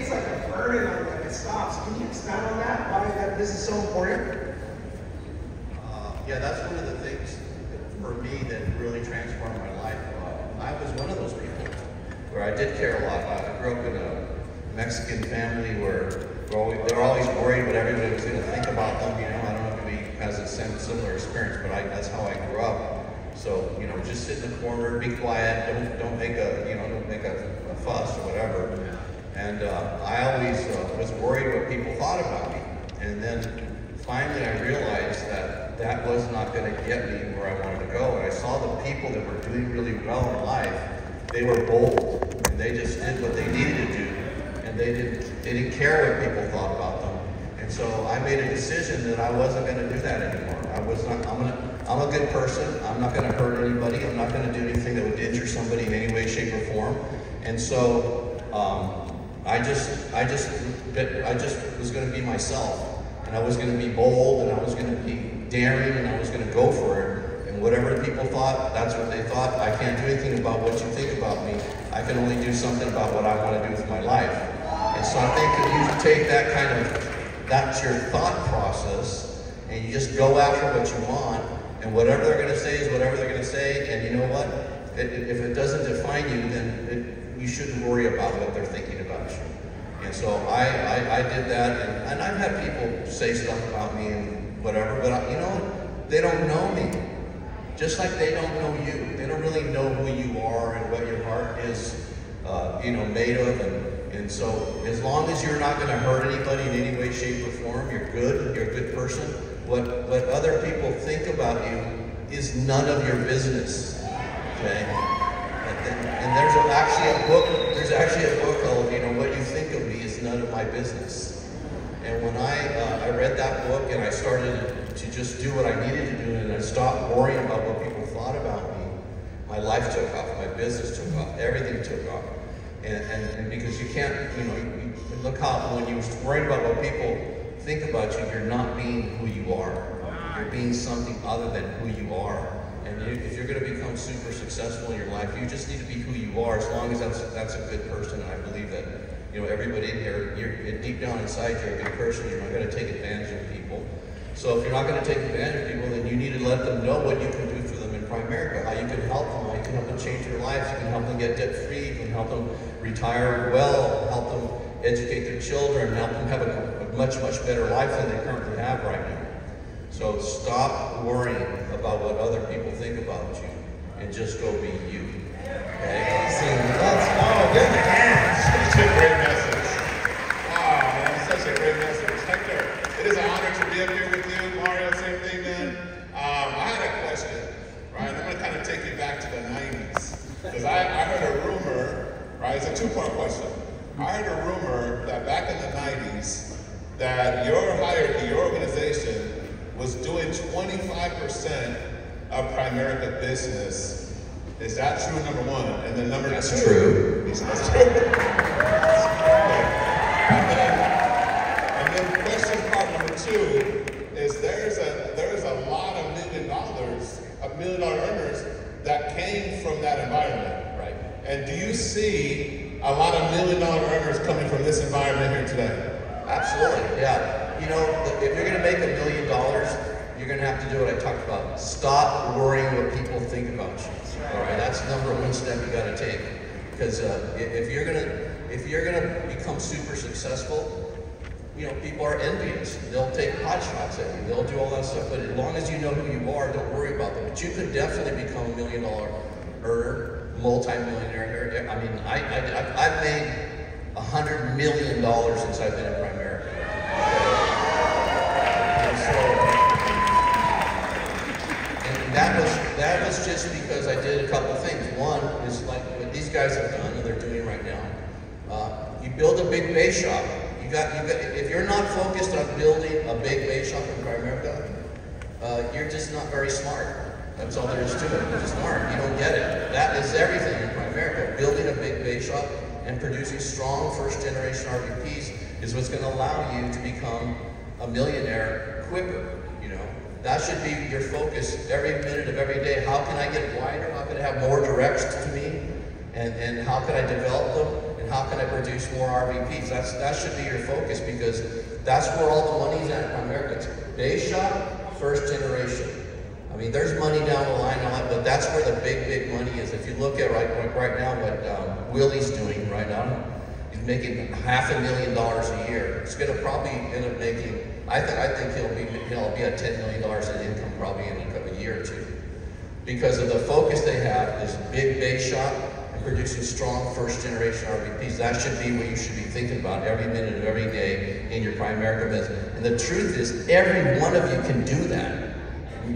it's like a burden on them. It stops. Can you expand on that? Why that this is so important? Uh, yeah, that's one of the things for me that really transformed my life. Uh, I was one of those people where I did care a lot. I grew up in a Mexican family where always, they were always worried what everybody was going to think about them. You know, I don't know if anybody has a similar experience, but I, that's how I grew up. So, you know, just sit in the corner, be quiet, don't don't make a you know don't make a, a fuss or whatever. And uh, I always uh, was worried what people thought about me. And then finally, I realized that that was not going to get me where I wanted to go. And I saw the people that were doing really well in life. They were bold, and they just did what they needed to do, and they didn't they didn't care what people thought about them. And so I made a decision that I wasn't going to do that anymore. I was not. I'm gonna. I'm a good person. I'm not going to hurt anybody. I'm not going to do anything that would injure somebody in any way, shape, or form. And so um, I just, I just, I just was going to be myself, and I was going to be bold, and I was going to be daring, and I was going to go for it. And whatever people thought, that's what they thought. I can't do anything about what you think about me. I can only do something about what I want to do with my life. And so I think if you take that kind of, that's your thought process, and you just go after what you want, and whatever they're going to say is whatever they're going to say. And you know what? It, it, if it doesn't define you, then it, you shouldn't worry about what they're thinking. And so I, I, I did that, and, and, I've had people say stuff about me and whatever, but I, you know, they don't know me. Just like they don't know you. They don't really know who you are and what your heart is, uh, you know, made of. And, and so as long as you're not going to hurt anybody in any way, shape, or form, you're good, you're a good person, what, what other people think about you is none of your business. Okay? And, and there's actually a book, there's actually a book None of My Business. And when I, uh, I read that book and I started to just do what I needed to do and I stopped worrying about what people thought about me, my life took off, my business took off, everything took off. And, and, and because you can't, you know, you, look how when you're worried about what people think about you, you're not being who you are. You're being something other than who you are. And you, if you're going to become super successful in your life, you just need to be who you are. As long as that's that's a good person, I believe that you know everybody in here, you're deep down inside, you're a good person. You're not going to take advantage of people. So if you're not going to take advantage of people, then you need to let them know what you can do for them in Primerica, how you can help them, how you can help them change their lives, you can help them get debt free, you can help them retire well, help them educate their children, help them have a much, much better life than they currently have right now. So stop worrying about what other people think about you and just go be you. Okay? Let's go. Oh, good man. Such a great message. Wow, man. Such a great message. Hector, it is an honor to be up here with you. Mario, same thing, man. Um, I had a question, right? I'm going to kind of take you back to the 90s. Because I, I heard a rumor, right? It's a two-part question. I heard a rumor that back in the 90s, that your hierarchy, your organization, was doing 25% of Primerica business. Is that true, number one? And then number that's two. True. That's true. and, then, and then question part number two is there's a there's a lot of million dollars, of million dollar earners that came from that environment. Right. And do you see a lot of million dollar earners coming from this environment here today? Absolutely, yeah. You know, if you're going to make a million dollars, you're going to have to do what I talked about. Stop worrying what people think about you. All right, that's number one step you got to take. Because uh, if you're going to if you're going to become super successful, you know, people are envious. They'll take pot shots at you. They'll do all that stuff. But as long as you know who you are, don't worry about them. But you could definitely become a million dollar earner, multi-millionaire. I mean, I, I, I've made a hundred million dollars since I've been in Primerica. And so, and that was that was just because I did a couple things. One is like what these guys have done and they're doing right now. Uh, you build a big base shop. You got you got if you're not focused on building a big base shop in Primerica, uh, you're just not very smart. That's all there is to it. You're just smart. You don't get it. That is everything in Primerica. Building a big base shop and producing strong first generation RVPs is what's going to allow you to become a millionaire quicker. You know, that should be your focus every minute of every day. How can I get wider? How can I have more directs to me? And, and how can I develop them? And how can I produce more RVPs? That's that should be your focus because that's where all the money's at in Primerica. It's base shop, first generation. I mean, there's money down the line but that's where the big, big money is. If you look at right, like right now what um, Willie's doing right now, he's making half a million dollars a year. He's going to probably end up making. I think I think he'll be he'll be at ten million dollars in income probably in a, year or two because of the focus they have. This big base shop producing strong first generation RVPs. That should be what you should be thinking about every minute of every day in your Primerica business. And the truth is, every one of you can do that.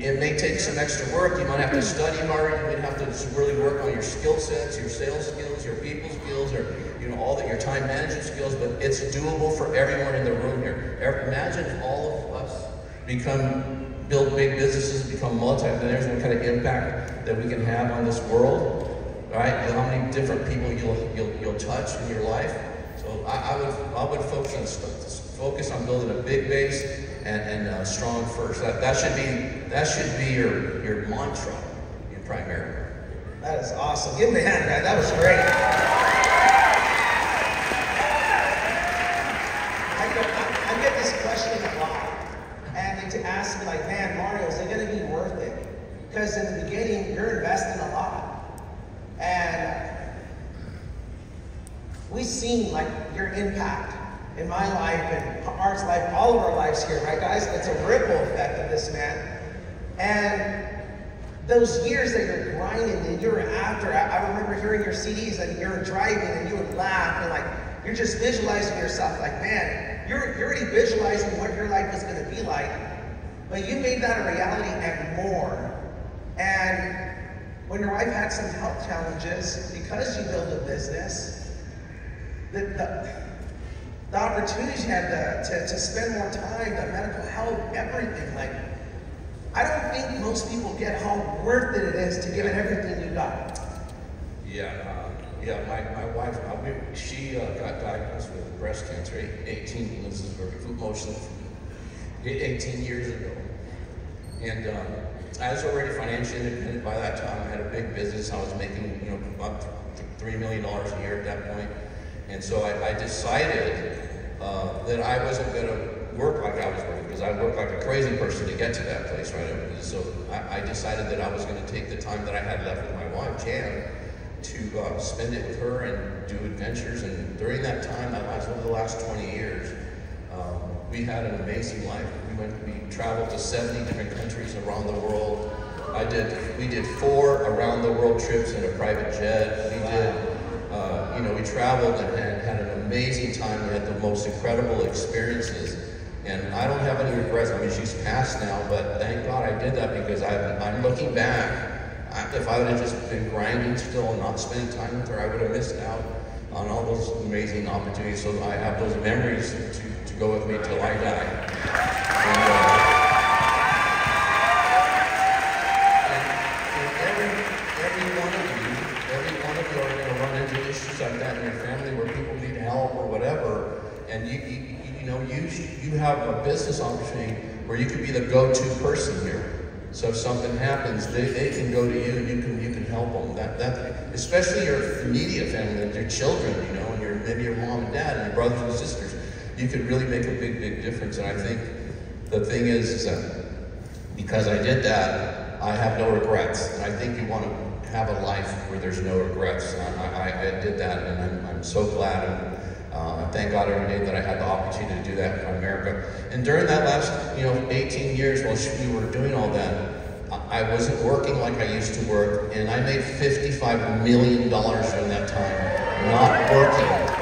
It may take some extra work. You might have to hmm. study harder. You might have to really work on your skill sets, your sales skills, your people skills, or you know all that your time management skills. But it's doable for everyone in the room here. Imagine if all of us become build big businesses, become multi-millionaires. What kind of impact that we can have on this world? Right? How many different people you'll you'll, you'll touch in your life? So I, I would I would focus on focus on building a big base and, and uh, strong first. That, that should be that should be your your mantra in Primerica. That is awesome. Give me a hand, guy. That was great. I get, I, I get this question a lot, and they ask me like, "Man, Mario, is it going to be worth it?" Because in the beginning, you're investing a lot, and we've seen like your impact in my life and Art's life, all of our lives here, right, guys? It's a ripple effect of this man. And those years that you're grinding and you're after, I, remember hearing your CDs and you're driving and you would laugh and like, you're just visualizing yourself like, man, you're, you're already visualizing what your life is going to be like. But you made that a reality and more. And when your wife had some health challenges, because you built a business, the, the the opportunities you had to, to, to spend more time, the medical help, everything. Like, I don't think most people get how worth it it is to give it everything you got. Yeah, uh, yeah. My, my wife, uh, she uh, got diagnosed with breast cancer 18. This is very emotional. 18 years ago, and um, I was already financially independent by that time. I had a big business. I was making, you know, about three million dollars a year at that point. And so I, I decided uh, that I wasn't going to work like I was working because I worked like a crazy person to get to that place, right? So I, I decided that I was going to take the time that I had left with my wife, Jan, to uh, spend it with her and do adventures. And during that time, that last over the last 20 years, um, we had an amazing life. We went, we traveled to 70 different countries around the world. I did, we did four around the world trips in a private jet. We did uh, you know, we traveled and had, had an amazing time. We had the most incredible experiences. And I don't have any regrets. I mean, she's passed now, but thank God I did that because I, I'm looking back. I, if I would have just been grinding still and not spending time with her, I would have missed out on all those amazing opportunities. So I have those memories to, to go with me till I die. And, uh, you have a business opportunity where you could be the go-to person here. So if something happens, they, they can go to you and you can you can help them. That that especially your immediate family, your children, you know, and your maybe your mom and dad and your brothers and sisters, you could really make a big big difference. And I think the thing is, is that because I did that, I have no regrets. And I think you want to have a life where there's no regrets. I, I, I did that, and I'm, I'm so glad. And, uh, thank God every day that I had the opportunity to do that in America. And during that last, you know, 18 years while we were doing all that, I wasn't working like I used to work, and I made $55 million during that time, not working.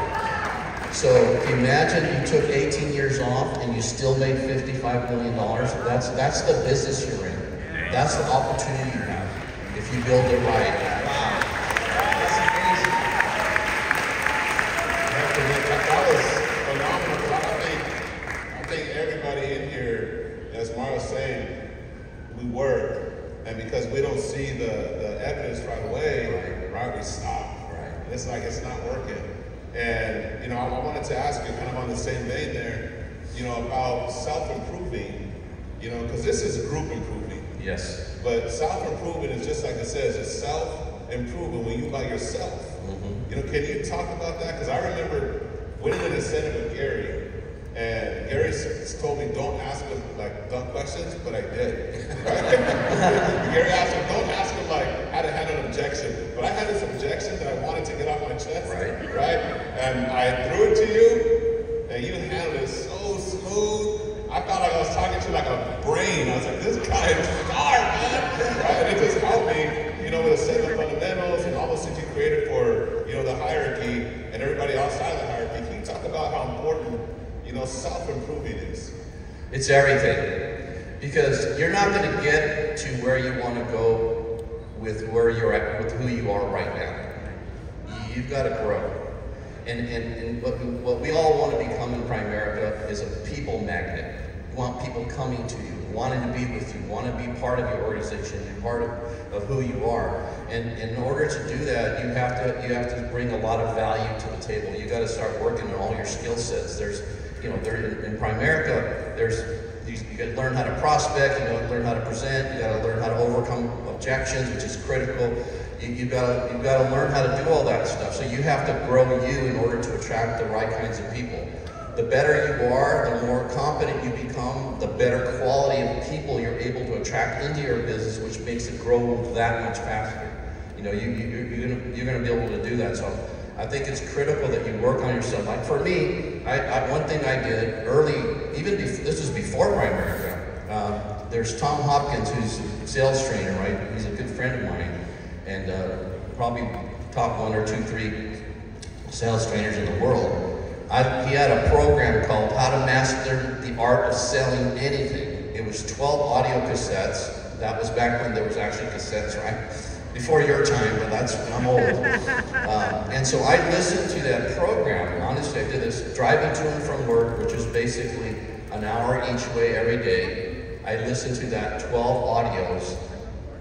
So imagine you took 18 years off and you still made $55 million. That's, that's the business you're in. That's the opportunity you have if you build it right. we work, and because we don't see the, the evidence right away, right, we stop. Right. It's like it's not working. And you know, I, I wanted to ask you, kind of on the same vein there, you know, about self-improving. You know, because this is group improving. Yes. But self-improvement is just like it says, it's self improving when you by yourself. Mm-hmm. You know, can you talk about that? Because I remember winning an incentive with Gary, and Gary told me don't ask him like dumb questions, but I did. Gary asked him, don't ask him like how to handle an objection, but I had this objection that I wanted to get off my chest. Right. Right? And I threw it to you, and you handled it so smooth. I felt like I was talking to like a brain. I was like, this guy is smart, man. Right? And it just helped me, you know, with the seven fundamentals and all those things you created for, you know, the hierarchy and everybody outside of the hierarchy. Can you talk about how important, you know, self-improving is? It's everything. Because you're not going to get to where you want to go with where you're at, with who you are right now. You've got to grow. And, and, and what, we- what we all want to become in Primerica is a people magnet. You want people coming to you, wanting to be with you, want to be part of your organization, and part of, of who you are. And in order to do that, you have to you have to bring a lot of value to the table. You got to start working on all your skill sets. There's, you know, there in, Primerica, there's you, you got to learn how to prospect. You got to learn how to present. You got to learn how to overcome objections, which is critical. You, you got to you got to learn how to do all that stuff. So you have to grow you in order to attract the right kinds of people. The better you are, the more competent you become, the better quality of people you're able to attract into your business, which makes it grow that much faster. You know, you, you, you're gonna you're gonna be able to do that. So I think it's critical that you work on yourself. Like for me, I, I one thing I did early, even bef- this was before Primerica. Um, there's Tom Hopkins, who's a sales trainer, right? He's a good friend of mine, and uh, probably top one or two, three sales trainers in the world. I, he had a program called How to Master the Art of Selling Anything. It was 12 audio cassettes. That was back when there was actually cassettes, right? Before your time, but that's I'm old. Um, and so I listened to that program. Honestly, I did this driving to and from work, which is basically an hour each way every day. I listened to that 12 audios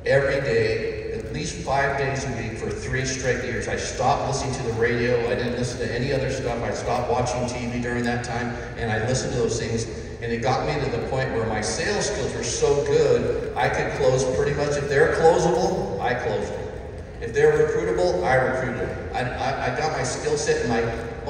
every day, at least five days a week for three straight years. I stopped listening to the radio. I didn't listen to any other stuff. I stopped watching TV during that time, and I listened to those things. And it got me to the point where my sales skills were so good, I could close pretty much. If they're closable, I closed them. If they're recruitable, I recruited them. I, I, I got my skill set, and my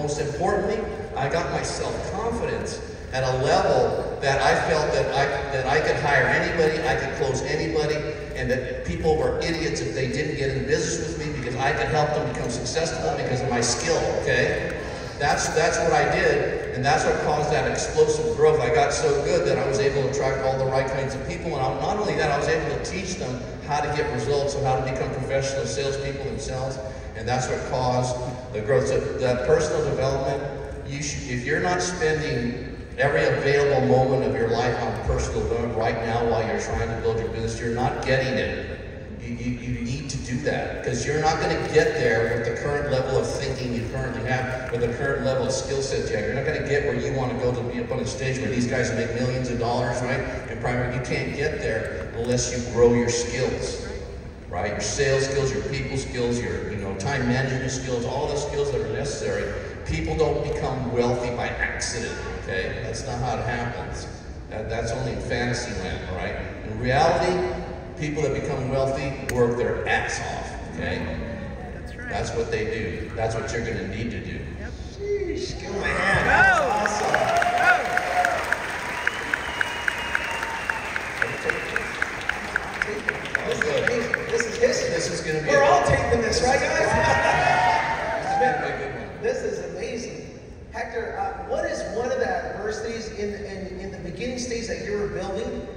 most importantly, I got my self-confidence at a level that I felt that I that I could hire anybody, I could close anybody, and that people were idiots if they didn't get in business with me because I could help them become successful because of my skill. Okay, that's that's what I did, and that's what caused that explosive growth. I got so good that I was able to attract all the right kinds of people, and not only that, I was able to teach them how to get results and how to become professional salespeople themselves, and that's what caused the growth. So that personal development, you should, if you're not spending every available moment of your life on personal development right now while you're trying to build your business, you're not getting it. You, you, you need to do that because you're not going to get there with the current level of thinking you currently have, with the current level of skill set you have. You're not going to get where you want to go to be up on a stage where these guys make millions of dollars, right? In Primerica, you can't get there unless you grow your skills, right? Your sales skills, your people skills, your you know time management skills, all the skills that are necessary. People don't become wealthy by accident, okay? That's not how it happens. That, that's only in fantasy land, right? In reality, people that become wealthy work their ass off, okay? That's right. That's what they do. That's what you're gonna need to do. Sheesh, give him a hand. That's awesome. This is amazing. This is history. This is gonna be We're a- all taping this, right, guys? This is gonna be a good one. This is amazing. Hector, uh, what is one of the adversities in, in, in the beginning stage that you were building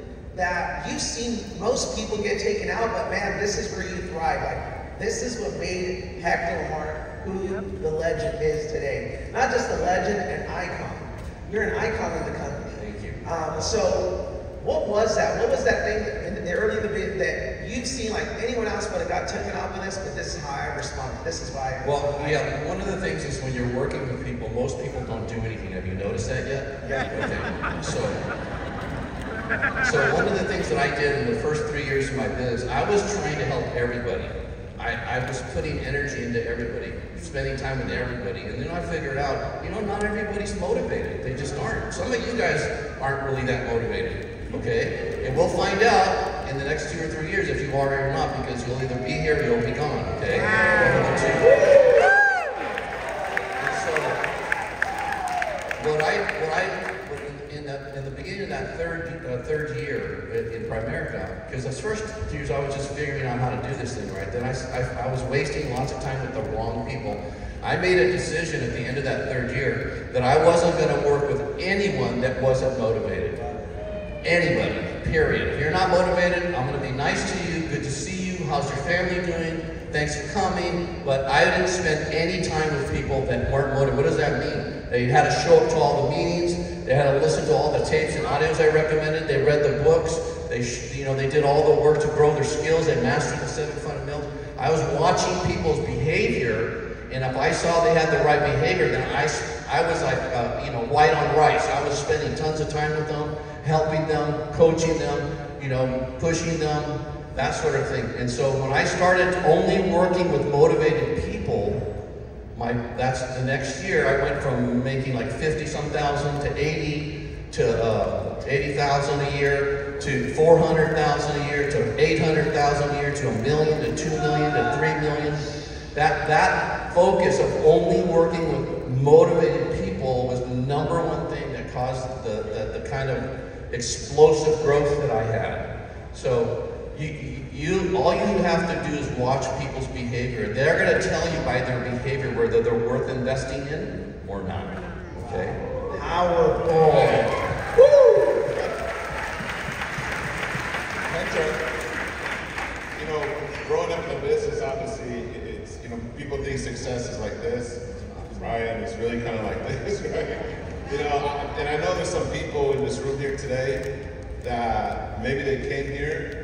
that you've seen most people get taken out, but man, this is where you thrive. Like, this is what made Hector Mark who the legend is today. Not just a legend, an icon. You're an icon in the company. Thank you. Um, so, what was that? What was that thing in the early the bit that you'd seen like anyone else would have got taken out with this, but this is how I responded. This is why. I Well, yeah, one of the things is when you're working with people, most people don't do anything. Have you noticed that yet? Yeah. Okay, so, so one of the things that I did in the first three years of my business, I was trying to help everybody. I, I was putting energy into everybody, spending time with everybody, and then I figured out, you know, not everybody's motivated. They just aren't. Some of you guys aren't really that motivated, okay? And we'll find out in the next two or three years if you are or not, because you'll either be here or you'll be gone, okay? One of the two. And so, what I, what I, in the, in the beginning of that third, uh, third year in, in Primerica, because the first years I was just figuring out how to do this thing right, then I I was wasting lots of time with the wrong people. I made a decision at the end of that third year that I wasn't gonna work with anyone that wasn't motivated. Anybody, period. If you're not motivated, I'm gonna be nice to you, good to see you, how's your family doing? Thanks for coming, but I didn't spend any time with people that weren't motivated. What does that mean? They had to show up to all the meetings, they had to listen to all the tapes and audios I recommended, they read the books, they, you know, they did all the work to grow their skills, they mastered the seven fundamentals. I was watching people's behavior, and if I saw they had the right behavior, then I, I was like, uh, you know, white on rice. I was spending tons of time with them, helping them, coaching them, you know, pushing them, that sort of thing. And so when I started only working with motivated people, my that's the next year I went from making like 50 some thousand to 80 to uh, 80,000 a year to 400,000 a year to 800,000 a year to a million to 2 million to 3 million. That that focus of only working with motivated people was the number one thing that caused the, the, the kind of explosive growth that I had. So you, you, all you have to do is watch people's behavior. They're going to tell you by their behavior whether they're worth investing in or not. Okay? Powerful. Hector, you know, growing up in the business, obviously, it's, you know, people think success is like this, right? It's really kind of like this, right? You know, and I know there's some people in this room here today that maybe they came here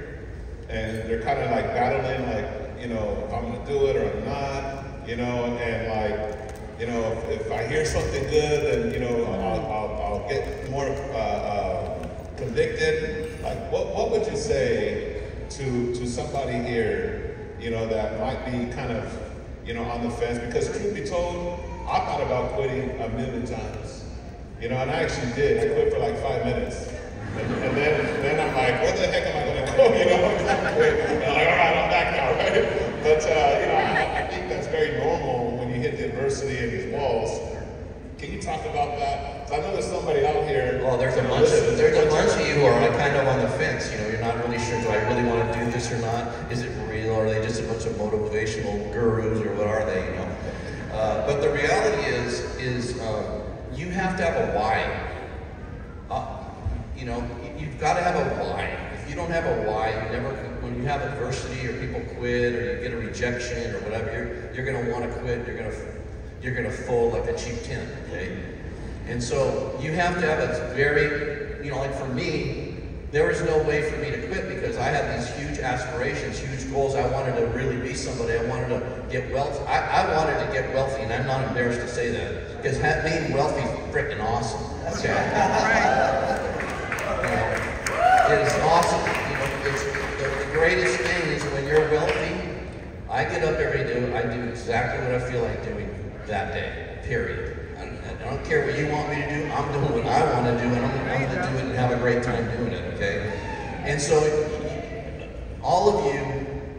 and they're kind of like battling, like, you know, if I'm gonna do it or I'm not, you know, and like, you know, if, if I hear something good, then, you know, I'll, I'll, I'll get more, uh, uh, convicted. Like, what, what would you say to, to somebody here, you know, that might be kind of, you know, on the fence? Because truth be told, I thought about quitting a million times. You know, and I actually did. I quit for like five minutes. And, and then, then I'm like, where the heck am I going to? You know, like, all right, I'm back now, right? But, uh, you know, I, I think that's very normal when you hit the adversity and these walls. Can you talk about that? 'Cause I know there's somebody out here. Well, there's a bunch of there's a bunch of you who are like kind of on the fence. You know, you're not really sure. Do I really want to do this or not? Is it real? Are they just a bunch of motivational gurus or what are they? You know. Uh, but the reality is, is uh, you have to have a why. Uh, you know, you've got to have a why. Don't have a why, you never. When you have adversity or people quit or you get a rejection or whatever, you're you're going to want to quit. You're going to you're going to fold like a cheap tin. Okay. And so you have to have a very, you know, like for me, there was no way for me to quit because I had these huge aspirations, huge goals. I wanted to really be somebody. I wanted to get wealth. I, I wanted to get wealthy, and I'm not embarrassed to say that because being wealthy is freaking awesome. Okay. It is awesome. You know, it's the, the greatest thing is when you're wealthy. I get up every day. I do exactly what I feel like doing that day. Period. I, I don't care what you want me to do. I'm doing what I want to do, and I'm, I'm going to do it and have a great time doing it. Okay. And so, all of you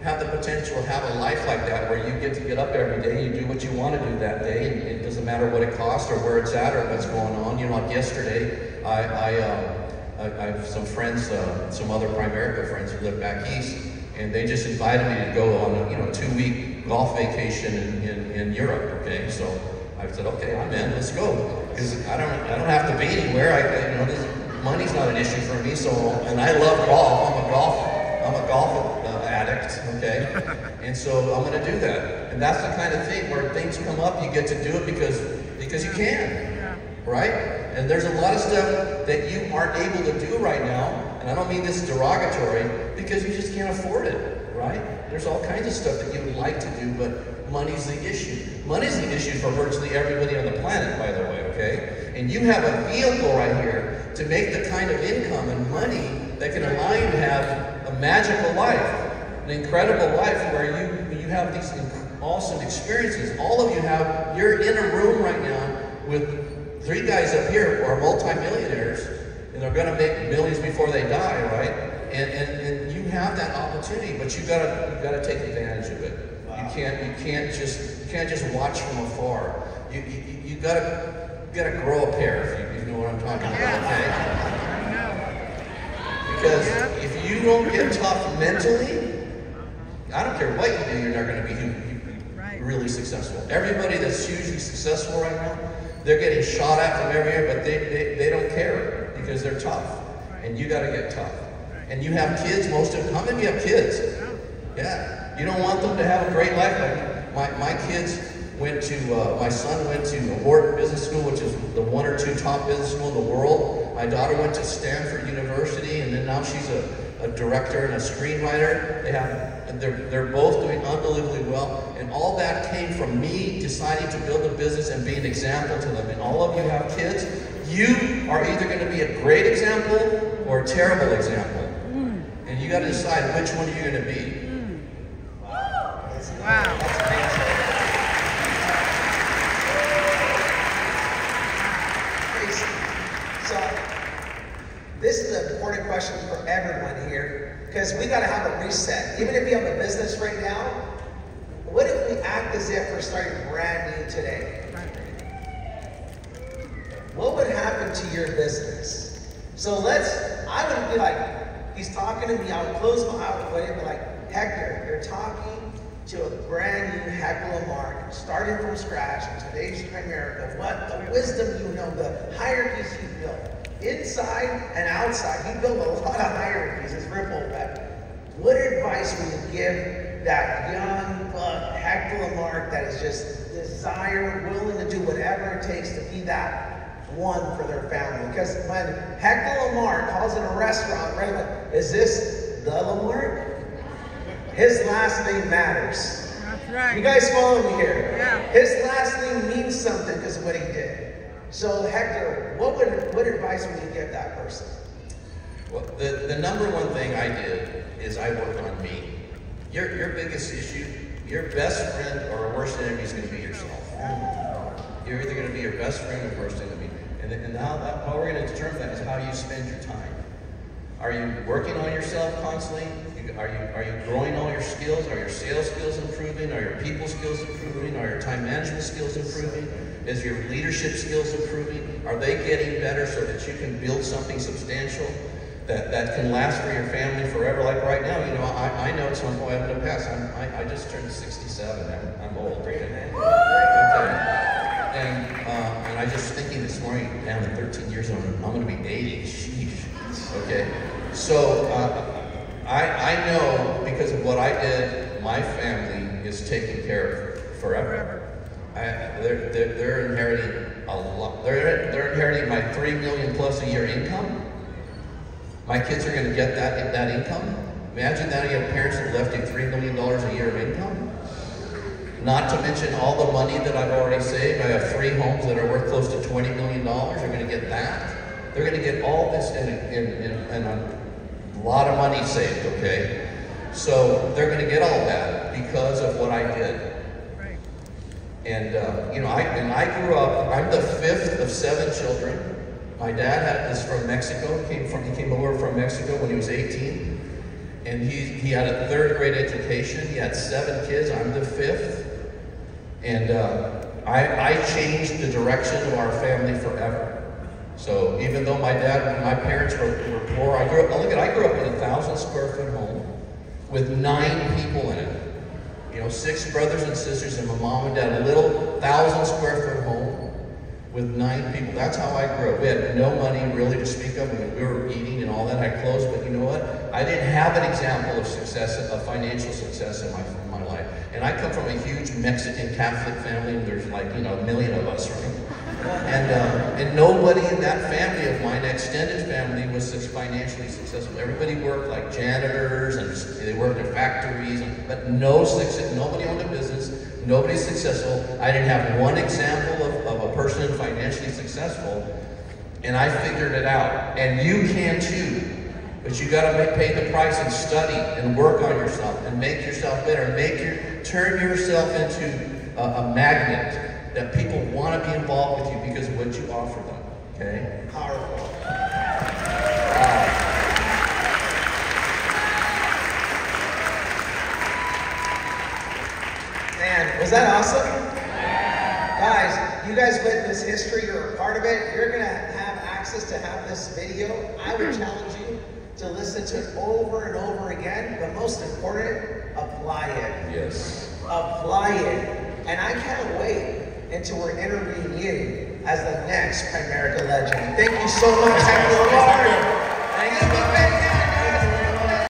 have the potential to have a life like that, where you get to get up every day, you do what you want to do that day, and it doesn't matter what it costs or where it's at or what's going on. You know, like yesterday, I, I, um, I, I have some friends, uh, some other Primerica friends who live back east, and they just invited me to go on a you know two week golf vacation in, in, in Europe. Okay, so I said, okay, I'm in. Let's go because I don't I don't have to be anywhere. I you know this money's not an issue for me. So and I love golf. I'm a golf I'm a golf uh, addict. Okay, and so I'm going to do that. And that's the kind of thing where things come up, you get to do it because because you can right? And there's a lot of stuff that you aren't able to do right now, and I don't mean this derogatory, because you just can't afford it, right? There's all kinds of stuff that you would like to do, but money's the issue. Money's the issue for virtually everybody on the planet, by the way, okay? And you have a vehicle right here to make the kind of income and money that can allow you to have a magical life, an incredible life where you you have these awesome experiences. All of you have, you're in a room right now with three guys up here are multimillionaires, and they're going to make millions before they die, right? And, and, and you have that opportunity, but you gotta you gotta take advantage of it. Wow. You can't you can't just you can't just watch from afar. You you, you- gotta you gotta grow a pair if you, you know what I'm talking about. Okay. Because if you don't get tough mentally, I don't care what you do, you're not going to be hu- hu- Right. really successful. Everybody that's hugely successful right now, they're getting shot at from every area, but they, they, they don't care because they're tough. And you got to get tough. And you have kids, most of them. How many of you have kids? Yeah. You don't want them to have a great life. Like my, my kids went to, uh, my son went to Wharton Business School, which is the one or two top business school in the world. My daughter went to Stanford University, and then now she's a, a director and a screenwriter. They have, they're, they're both doing unbelievably well. And all that came from me deciding to build a business and be an example to them. And all of you have kids. You are either going to be a great example or a terrible example. Mm. And you got to decide which one you're going to be. Wow. That's amazing. Crazy. So, this is an important question for everyone here, because we got to have a reset. Even if you have a business right now, what if we act as if we're starting brand new today? What would happen to your business? So let's, I would be like, he's talking to me, I would close my eye, I would be like, Hector, you're talking to a brand new Mark, starting from scratch in today's America, what the wisdom you know, the hierarchies you built, inside and outside, you built a lot of hierarchies, ripple effect. What advice would you give that young buck, Hector Mark, that is just desire, willing to do whatever it takes to be that one for their family. Because when Hector LaMarque calls in a restaurant, right? Is this the LaMarque? His last name matters. That's right. You guys follow me here? Yeah. His last name means something because of what he did. So Hector, what would what advice would you give that person? Well, the, the number one thing I did is I worked on me. Your, your biggest issue, your best friend or worst enemy is going to be yourself. You're either going to be your best friend or worst enemy. And, and how, that, how we're going to determine that is how you spend your time? Are you working on yourself constantly? Are you, are you growing all your skills? Are your sales skills improving? Are your people skills improving? Are your time management skills improving? Is your leadership skills improving? Are they getting better so that you can build something substantial that, that can last for your family forever? Like right now, you know, I, I know at some point I'm going to pass. I'm, I, I just turned 67. I'm, I'm old. Okay. And, uh, and I just thinking this morning, down in 13 years, I'm, I'm going to be 80. Sheesh. Okay. So uh, I, I know because of what I did, my family is taken care of forever. I, they're, they're, they're inheriting a lot. They're, they're inheriting my three million plus a year income. My kids are going to get that that income. Imagine that you have parents that left you three million dollars a year of income. Not to mention all the money that I've already saved. I have three homes that are worth close to $20 million. They're going to get that. They're going to get all this and, and a lot of money saved, okay? So they're going to get all that because of what I did. And, uh, you know, I, and I grew up, I'm the fifth of seven children. My dad is from Mexico, came from, he came over from Mexico when he was 18. And he, he had a third grade education. He had seven kids. I'm the fifth. And uh, I, I changed the direction of our family forever. So even though my dad, my parents were, were poor, I grew up, look at, I grew up in a thousand square foot home with nine people in it. You know, six brothers and sisters and my mom and dad, a little thousand square foot home with nine people. That's how I grew up. We had no money really to speak of. I mean, we were eating and all that. I closed, but you know what? I didn't have an example of success, of financial success in my, in my life. And I come from a huge Mexican Catholic family, and there's like, you know, a million of us, right? And, uh, and nobody in that family of mine, extended family, was such financially successful. Everybody worked like janitors and they worked in factories, but no success, nobody owned a business, nobody's successful. I didn't have one example of, of a person financially successful, and I figured it out. And you can too. But you got to pay the price and study and work on yourself and make yourself better. Make your turn yourself into a, a magnet that people want to be involved with you because of what you offer them. Okay. Powerful. Is that awesome? Guys, you guys witness history, you're a part of it. You're gonna have access to have this video. I would challenge you to listen to it over and over again, but most important, apply it. Yes. Apply it. And I can't wait until we're interviewing you as the next Primerica legend. Thank you so much.